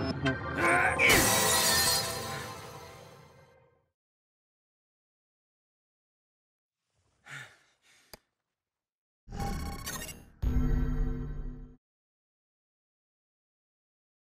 Mm-hmm.